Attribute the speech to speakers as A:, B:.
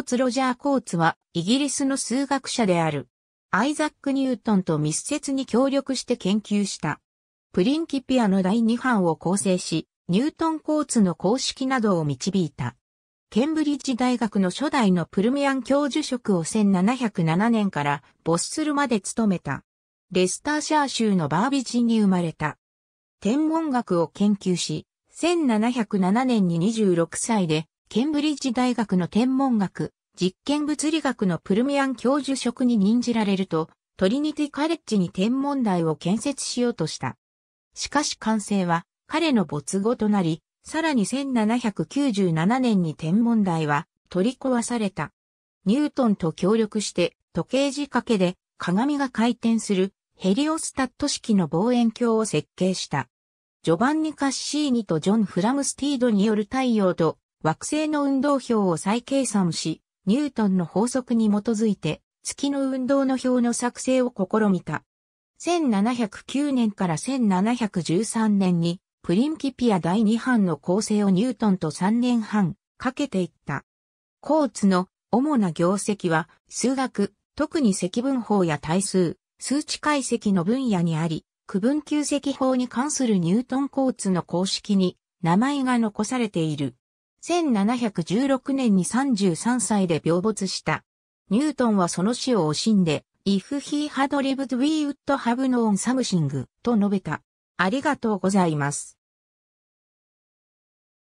A: ーツ・ロジャー・コーツはイギリスの数学者である。アイザック・ニュートンと密接に協力して研究した。プリンキピアの第2版を構成し、ニュートン・コーツの公式などを導いた。ケンブリッジ大学の初代のプルミアン教授職を1707年からボッスルまで務めた。レスターシャー州のバービジンに生まれた。天文学を研究し、1707年に26歳で、ケンブリッジ大学の天文学、実験物理学のプルミアン教授職に任じられると、トリニティカレッジに天文台を建設しようとした。しかし完成は彼の没後となり、さらに1797年に天文台は取り壊された。ニュートンと協力して時計仕掛けで鏡が回転するヘリオスタット式の望遠鏡を設計した。ジョバンニ・カッシーニとジョン・フラムスティードによる太陽と惑星の運動表を再計算し、ニュートンの法則に基づいて月の運動の表の作成を試みた。1709年から1713年にプリンキピア第2版の構成をニュートンと3年半かけていった。コーツの主な業績は数学、特に積分法や対数、数値解析の分野にあり、区分級積法に関するニュートンコーツの公式に名前が残されている。1716年に33歳で病没した。ニュートンはその死を惜しんで、If he had lived we would have known something と述べた。ありがとうございます。